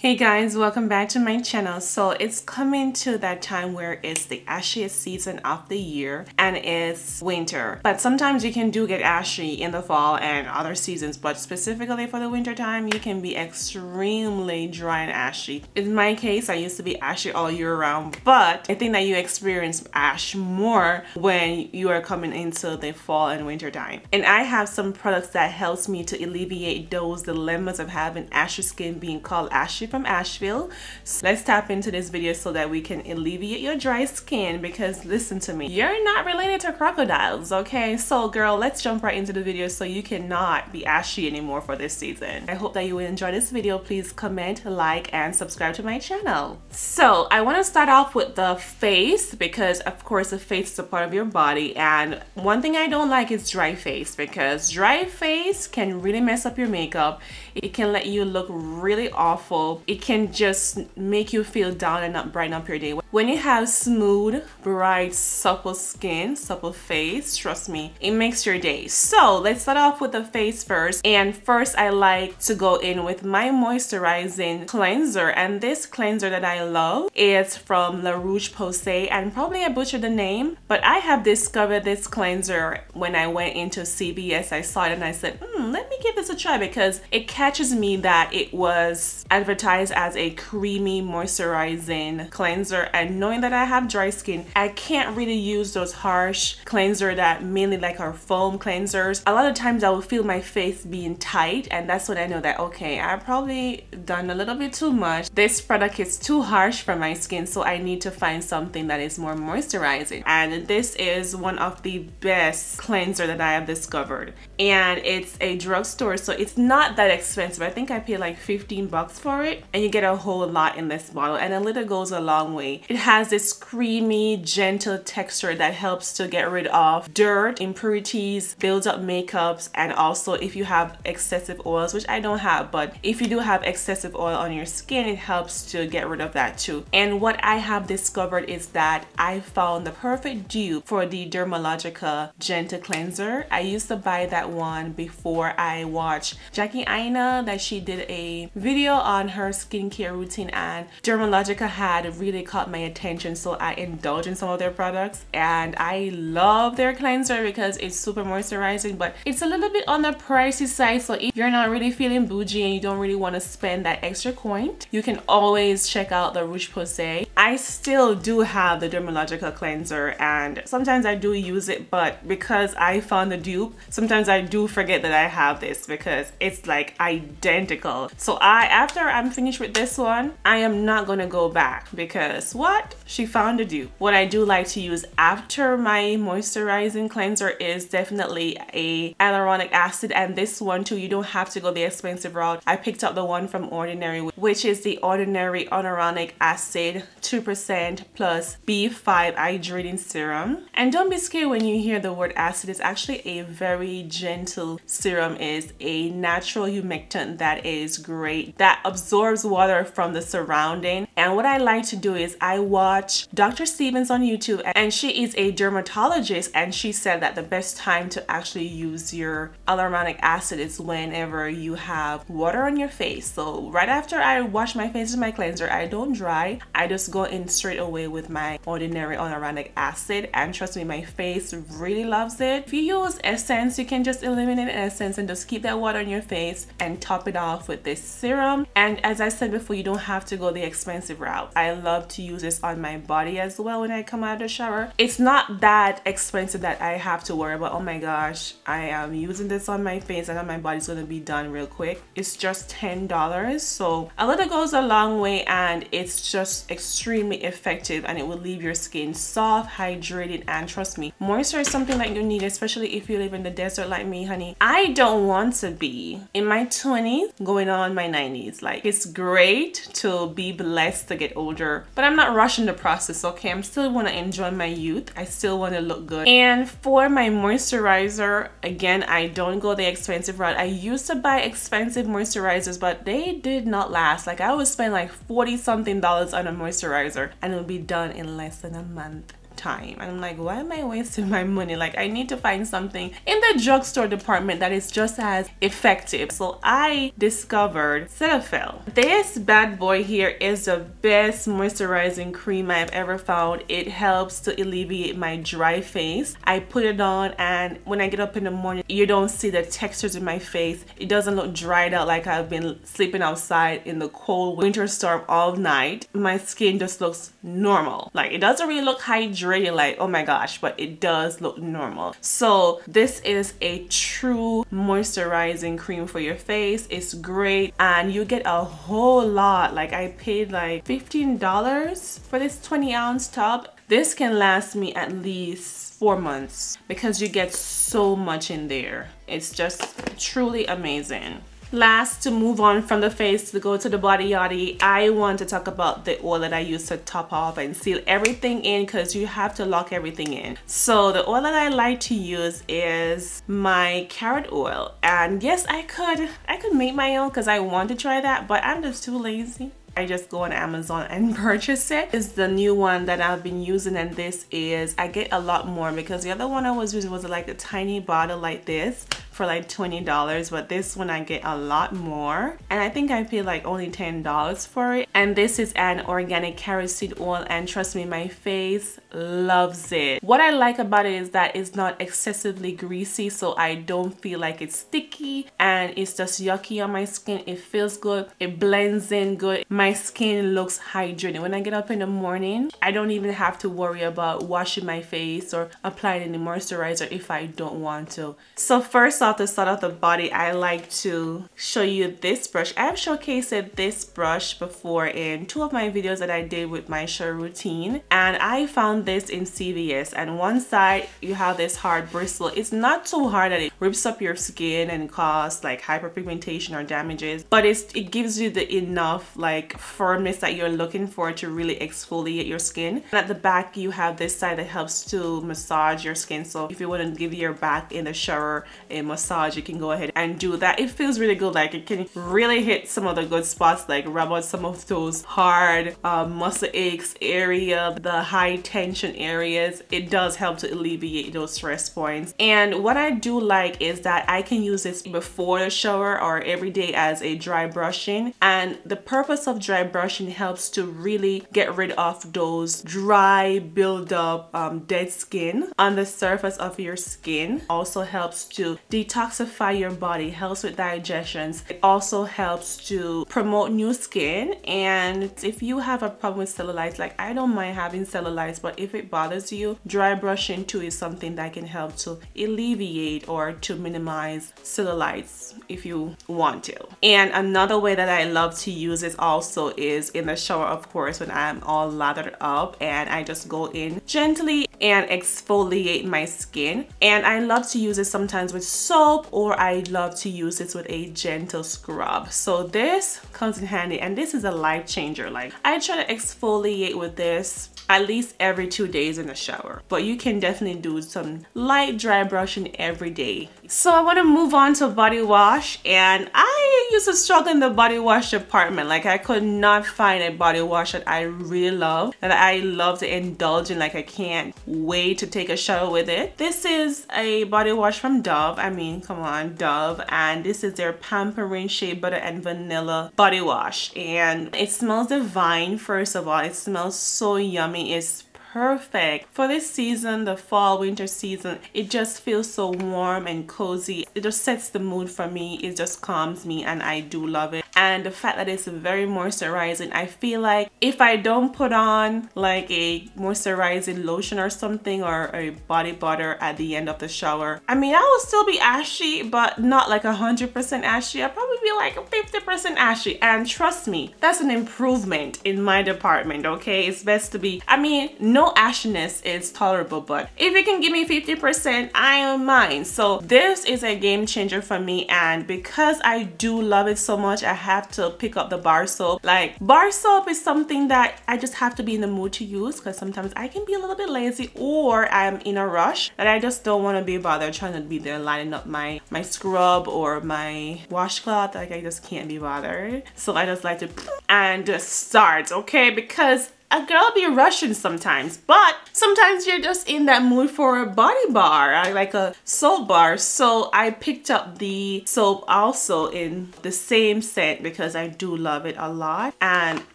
Hey guys, welcome back to my channel. So it's coming to that time where it's the ashiest season of the year and it's winter. But sometimes you can do get ashy in the fall and other seasons, but specifically for the winter time, you can be extremely dry and ashy. In my case, I used to be ashy all year round, but I think that you experience ash more when you are coming into the fall and winter time. And I have some products that helps me to alleviate those dilemmas of having ashy skin being called ashy from Asheville. So let's tap into this video so that we can alleviate your dry skin because listen to me, you're not related to crocodiles, okay? So girl, let's jump right into the video so you cannot be ashy anymore for this season. I hope that you enjoy this video. Please comment, like, and subscribe to my channel. So I want to start off with the face because of course the face is a part of your body and one thing I don't like is dry face because dry face can really mess up your makeup. It can let you look really awful it can just make you feel down and not brighten up your day. When you have smooth, bright, supple skin, supple face, trust me, it makes your day. So let's start off with the face first. And first I like to go in with my moisturizing cleanser. And this cleanser that I love is from La Roche-Posay. And probably I butchered the name, but I have discovered this cleanser when I went into CVS. I saw it and I said, hmm, let me give this a try because it catches me that it was advertised as a creamy moisturizing cleanser. And knowing that I have dry skin I can't really use those harsh cleanser that mainly like our foam cleansers. A lot of times I will feel my face being tight and that's when I know that okay I've probably done a little bit too much. This product is too harsh for my skin so I need to find something that is more moisturizing. And this is one of the best cleanser that I have discovered. And it's a drugstore so it's not that expensive I think I paid like 15 bucks for it and you get a whole lot in this bottle and a little goes a long way. It has this creamy, gentle texture that helps to get rid of dirt, impurities, builds up makeups, and also if you have excessive oils, which I don't have, but if you do have excessive oil on your skin, it helps to get rid of that too. And what I have discovered is that I found the perfect dupe for the Dermalogica Gentle Cleanser. I used to buy that one before I watched Jackie Aina that she did a video on her skincare routine and Dermalogica had really caught my attention so I indulge in some of their products and I love their cleanser because it's super moisturizing but it's a little bit on the pricey side so if you're not really feeling bougie and you don't really want to spend that extra coin you can always check out the Rouge Posay. I still do have the Dermalogica cleanser and sometimes I do use it but because I found the dupe sometimes I do forget that I have this because it's like identical so I after I'm finished with this one, I am not gonna go back because what? She found a dupe. What I do like to use after my moisturizing cleanser is definitely a hyaluronic acid and this one too, you don't have to go the expensive route. I picked up the one from Ordinary which is the Ordinary Hyaluronic Acid 2% plus B5 hydrating serum. And don't be scared when you hear the word acid. It's actually a very gentle serum. Is a natural humectant that is great that absorbs absorbs water from the surrounding. And what I like to do is I watch Dr. Stevens on YouTube and she is a dermatologist and she said that the best time to actually use your hyaluronic acid is whenever you have water on your face. So right after I wash my face with my cleanser, I don't dry. I just go in straight away with my ordinary hyaluronic acid and trust me, my face really loves it. If you use essence, you can just eliminate essence and just keep that water on your face and top it off with this serum. And as I said before, you don't have to go the expensive route. I love to use this on my body as well when I come out of the shower. It's not that expensive that I have to worry about, oh my gosh, I am using this on my face and my body's gonna be done real quick. It's just $10. So a little goes a long way and it's just extremely effective and it will leave your skin soft, hydrated, and trust me, moisture is something that you need, especially if you live in the desert like me, honey. I don't want to be in my 20s going on my 90s. Like it's great to be blessed to get older, but I'm not rushing the process, okay? I'm still want to enjoy my youth. I still want to look good. And for my moisturizer, again, I don't go the expensive route. I used to buy expensive moisturizers, but they did not last. Like I would spend like 40 something dollars on a moisturizer and it would be done in less than a month time. And I'm like, why am I wasting my money? Like I need to find something in the drugstore department that is just as effective. So I discovered Cetaphil. This bad boy here is the best moisturizing cream I've ever found. It helps to alleviate my dry face. I put it on and when I get up in the morning, you don't see the textures in my face. It doesn't look dried out like I've been sleeping outside in the cold winter storm all night. My skin just looks normal. Like it doesn't really look hydrated like, oh my gosh, but it does look normal. So this is a true moisturizing cream for your face. It's great and you get a whole lot. Like I paid like $15 for this 20 ounce tub. This can last me at least four months because you get so much in there. It's just truly amazing. Last, to move on from the face to go to the body yaddy, I want to talk about the oil that I use to top off and seal everything in because you have to lock everything in. So the oil that I like to use is my carrot oil. And yes, I could, I could make my own because I want to try that, but I'm just too lazy. I just go on Amazon and purchase it. It's the new one that I've been using and this is, I get a lot more because the other one I was using was like a tiny bottle like this for like $20 but this one I get a lot more and I think I paid like only $10 for it and this is an organic seed oil and trust me my face loves it. What I like about it is that it's not excessively greasy so I don't feel like it's sticky and it's just yucky on my skin. It feels good. It blends in good. My skin looks hydrated. When I get up in the morning I don't even have to worry about washing my face or applying any moisturizer if I don't want to. So first off to start off the body, I like to show you this brush. I have showcased this brush before in two of my videos that I did with my show routine. And I found this in CVS. And one side, you have this hard bristle. It's not too hard that it rips up your skin and cause like hyperpigmentation or damages. But it gives you the enough like firmness that you're looking for to really exfoliate your skin. And at the back, you have this side that helps to massage your skin. So if you want to give your back in the shower a massage you can go ahead and do that. It feels really good like it can really hit some of the good spots like rub out some of those hard uh, muscle aches area the high tension areas. It does help to alleviate those stress points. And what I do like is that I can use this before the shower or every day as a dry brushing. And the purpose of dry brushing helps to really get rid of those dry buildup um, dead skin on the surface of your skin. Also helps to detoxify your body, helps with digestions. It also helps to promote new skin and if you have a problem with cellulite, like I don't mind having cellulite, but if it bothers you, dry brushing too is something that can help to alleviate or to minimize cellulites if you want to. And another way that I love to use it also is in the shower, of course, when I'm all lathered up and I just go in gently and exfoliate my skin. And I love to use it sometimes with soap or I love to use this with a gentle scrub. So this comes in handy and this is a life changer. Like I try to exfoliate with this at least every two days in the shower. But you can definitely do some light dry brushing every day. So I want to move on to body wash and I used to struggle in the body wash department. Like I could not find a body wash that I really love that I love to indulge in like I can't wait to take a shower with it. This is a body wash from Dove. I mean come on Dove and this is their Pampering Shea Butter and Vanilla body wash and it smells divine first of all. It smells so yummy is perfect. For this season the fall winter season it just feels so warm and cozy. It just sets the mood for me. It just calms me and I do love it. And the fact that it's very moisturizing I feel like if I don't put on like a moisturizing lotion or something or a body butter at the end of the shower I mean I will still be ashy but not like a hundred percent ashy. I'll probably be like 50% ashy. And trust me that's an improvement in my department okay? It's best to be I mean no ashiness is tolerable but if it can give me 50% I don't mind so this is a game changer for me and because I do love it so much I have to pick up the bar soap. Like bar soap is something that I just have to be in the mood to use because sometimes I can be a little bit lazy or I'm in a rush that I just don't want to be bothered trying to be there lining up my, my scrub or my washcloth. Like I just can't be bothered. So I just like to and start, okay? Because a girl be rushing sometimes, but sometimes you're just in that mood for a body bar, like a soap bar. So I picked up the soap also in the same scent because I do love it a lot and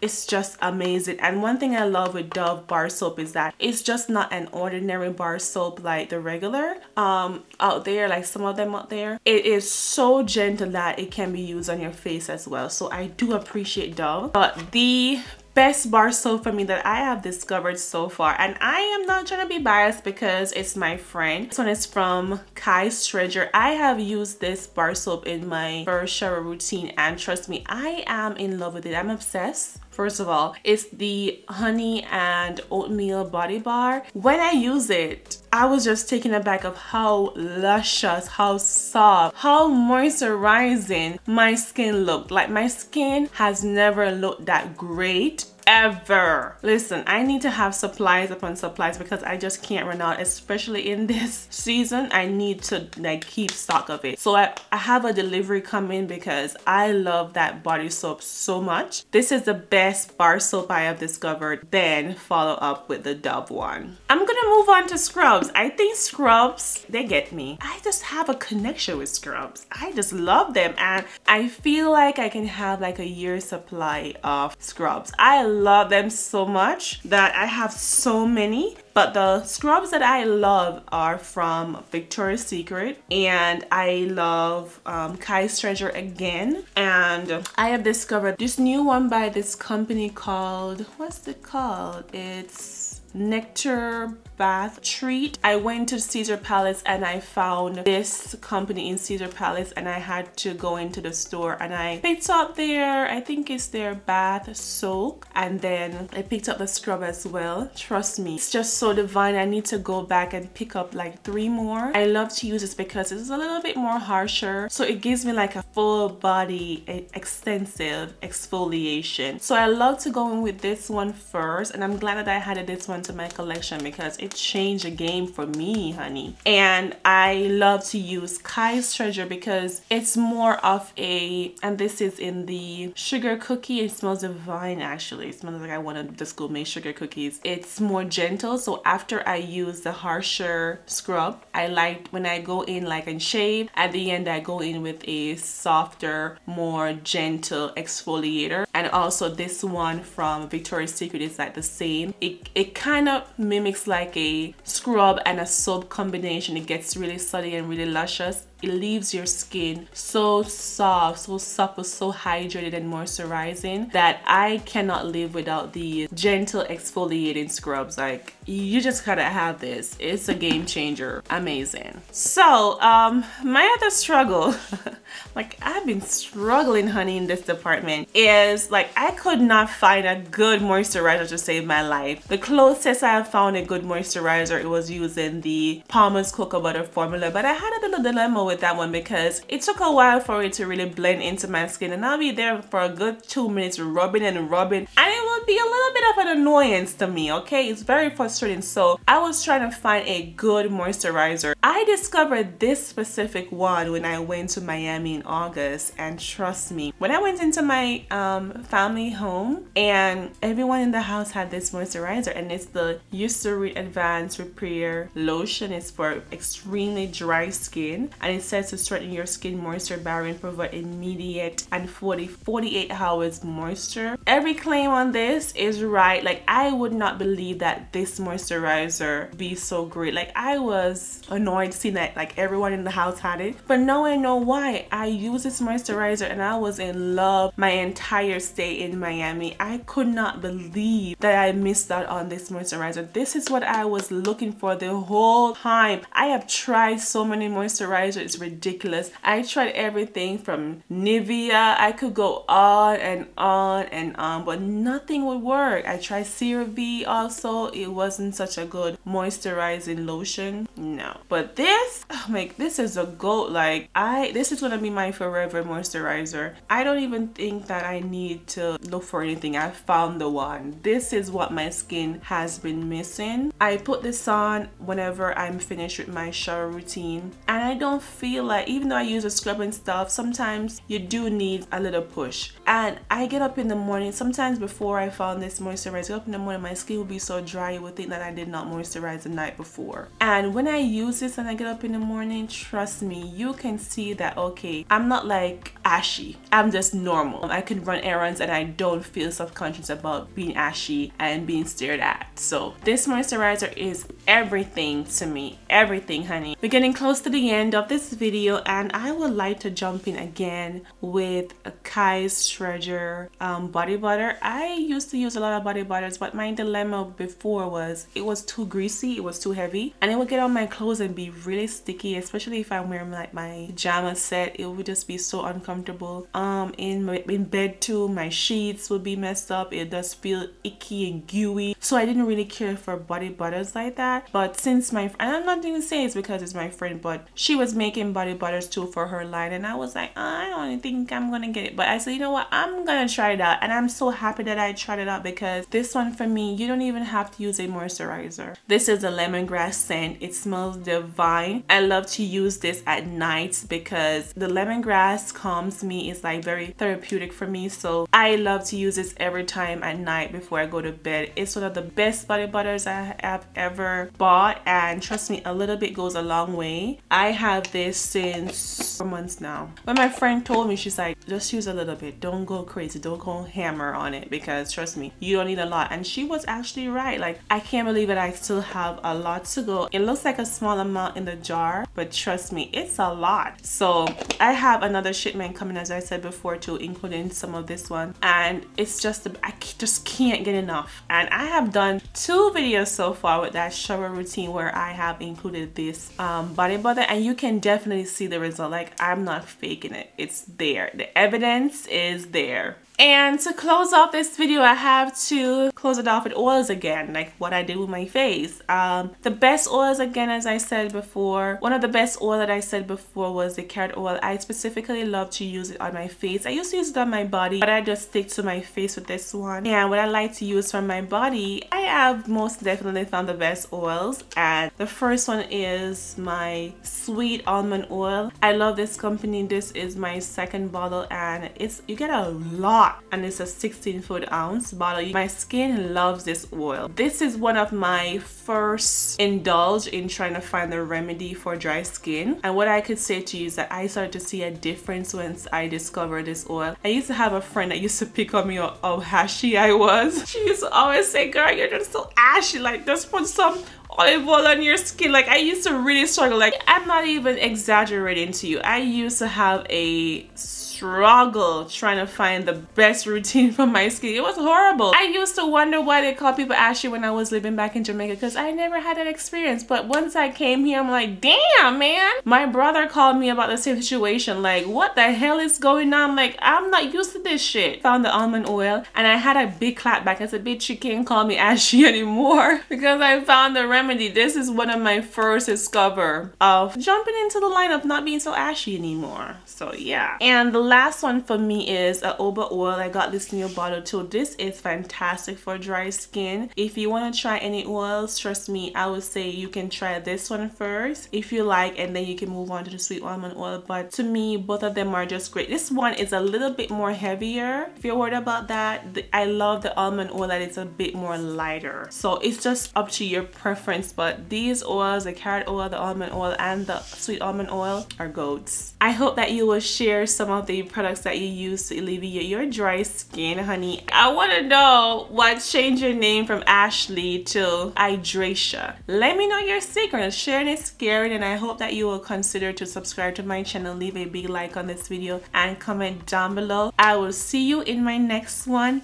it's just amazing. And one thing I love with Dove bar soap is that it's just not an ordinary bar soap like the regular um out there like some of them out there. It is so gentle that it can be used on your face as well. So I do appreciate Dove. But the best bar soap for me that I have discovered so far and I am not trying to be biased because it's my friend. This one is from Kai's Treasure. I have used this bar soap in my first shower routine and trust me I am in love with it. I'm obsessed. First of all, it's the honey and oatmeal body bar. When I use it, I was just taken aback of how luscious, how soft, how moisturizing my skin looked. Like my skin has never looked that great ever. Listen, I need to have supplies upon supplies because I just can't run out, especially in this season. I need to like keep stock of it. So I, I have a delivery coming because I love that body soap so much. This is the best bar soap I have discovered. Then follow up with the Dove one. I'm gonna move on to scrubs. I think scrubs, they get me. I just have a connection with scrubs. I just love them and I feel like I can have like a year supply of scrubs. I love them so much that I have so many. But the scrubs that I love are from Victoria's Secret and I love um, Kai's Treasure again. And I have discovered this new one by this company called what's it called? It's Nectar bath treat. I went to Caesar Palace and I found this company in Caesar Palace and I had to go into the store and I picked up their, I think it's their bath soak and then I picked up the scrub as well. Trust me, it's just so divine. I need to go back and pick up like three more. I love to use this because it's a little bit more harsher so it gives me like a full body extensive exfoliation. So I love to go in with this one first and I'm glad that I added this one to my collection because it changed the game for me, honey. And I love to use Kai's Treasure because it's more of a, and this is in the sugar cookie. It smells divine actually. It smells like I wanted go make sugar cookies. It's more gentle. So after I use the harsher scrub, I like when I go in like and shave, at the end I go in with a softer, more gentle exfoliator. And also this one from Victoria's Secret is like the same. It, it kind of mimics like like a scrub and a soap combination. It gets really sunny and really luscious it leaves your skin so soft, so supple, so hydrated and moisturizing that I cannot live without the gentle exfoliating scrubs. Like you just gotta have this. It's a game changer. Amazing. So um, my other struggle, like I've been struggling honey in this department is like I could not find a good moisturizer to save my life. The closest I have found a good moisturizer it was using the Palmer's Cocoa Butter formula but I had a little dilemma with with that one because it took a while for it to really blend into my skin. And I'll be there for a good two minutes rubbing and rubbing. And it will be a little bit of an annoyance to me okay? It's very frustrating. So I was trying to find a good moisturizer I discovered this specific one when I went to Miami in August and trust me when I went into my um, family home and everyone in the house had this moisturizer and it's the Eucerin Advanced Repair Lotion. It's for extremely dry skin and it says to strengthen your skin moisture barrier and provide immediate and 40 48 hours moisture. Every claim on this is right. Like I would not believe that this moisturizer be so great. Like I was annoyed seeing that like everyone in the house had it but now I know why I use this moisturizer and I was in love my entire stay in Miami I could not believe that I missed out on this moisturizer this is what I was looking for the whole time I have tried so many moisturizers it's ridiculous. I tried everything from Nivea. I could go on and on and on, but nothing would work. I tried CeraVe also. It wasn't such a good moisturizing lotion. No. But this, oh my, this is a goat. Like I, this is gonna be my forever moisturizer. I don't even think that I need to look for anything. I found the one. This is what my skin has been missing. I put this on whenever I'm finished with my shower routine and I don't feel like even though I use a scrub and stuff, sometimes you do need a little push. And I get up in the morning, sometimes before I found this moisturizer up in the morning, my skin will be so dry you would think that I did not moisturize the night before. And when I use this and I get up in the morning, trust me, you can see that okay, I'm not like ashy. I'm just normal. I can run errands and I don't feel self-conscious about being ashy and being stared at. So this moisturizer is everything to me. Everything, honey. We're getting close to the end of this video and I would like to jump in again with a Kai's Treasure um, body butter. I used to use a lot of body butters but my dilemma before was it was too greasy, it was too heavy and it would get on my clothes and be really sticky especially if I'm wearing like my pajama set. It would just be so uncomfortable. Um, in, in bed too, my sheets would be messed up. It does feel icky and gooey. So I didn't really care for body butters like that. But since my, and I'm not even saying it's because it's my friend, but she was making body butters too for her line and I was like, I don't think I'm gonna get it. But I said, you know what, I'm gonna try it out. And I'm so happy that I tried it out because this one for me, you don't even have to use a moisturizer. This is a lemongrass scent. It smells divine. I love to use this at night because the lemongrass calms me. It's like very therapeutic for me. So I love to use this every time at night before I go to bed. It's one of the best body butters I have ever bought. And trust me, a little bit goes a long way. I have this since four months now. When my friend told me, she's like, just use a little bit. Don't go crazy. Don't go hammer on it because trust me, you don't need a lot. And she was actually right. Like, I can't believe that I still have a lot to go. It looks like a small amount in the jar, but trust me, it's a lot. So I have another shipment coming, as I said before, too, including some of this one. And it's just, I just can't get enough. And I have done two videos so far with that shower routine where I have included this um, body butter and you can definitely see the result. Like I'm not faking it. It's there. The evidence is there. And to close off this video, I have to close it off with oils again, like what I did with my face. Um, the best oils, again, as I said before, one of the best oil that I said before was the carrot oil. I specifically love to use it on my face. I used to use it on my body, but I just stick to my face with this one. And what I like to use for my body, I have most definitely found the best oils. And the first one is my sweet almond oil. I love this company. This is my second bottle and it's you get a lot and it's a 16 foot ounce bottle. My skin loves this oil. This is one of my first indulge in trying to find the remedy for dry skin. And what I could say to you is that I started to see a difference once I discovered this oil. I used to have a friend that used to pick on me how, how ashy I was. She used to always say, girl, you're just so ashy. Like just put some olive oil on your skin like i used to really struggle like i'm not even exaggerating to you i used to have a struggle trying to find the best routine for my skin. It was horrible. I used to wonder why they call people ashy when I was living back in Jamaica because I never had that experience. But once I came here, I'm like, damn, man. My brother called me about the same situation. Like, what the hell is going on? Like, I'm not used to this shit. Found the almond oil and I had a big clap back. I said, bitch, you can't call me ashy anymore because I found the remedy. This is one of my first discover of jumping into the line of not being so ashy anymore. So yeah. And the last one for me is a Oba oil. I got this new bottle too. This is fantastic for dry skin. If you want to try any oils, trust me, I would say you can try this one first if you like and then you can move on to the sweet almond oil. But to me, both of them are just great. This one is a little bit more heavier. If you're worried about that, I love the almond oil that is a bit more lighter. So it's just up to your preference. But these oils, the carrot oil, the almond oil, and the sweet almond oil are goats. I hope that you will share some of the products that you use to alleviate your dry skin, honey. I want to know what changed your name from Ashley to Hydracia. Let me know your secret. Sharing is scary and I hope that you will consider to subscribe to my channel, leave a big like on this video and comment down below. I will see you in my next one.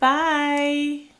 Bye!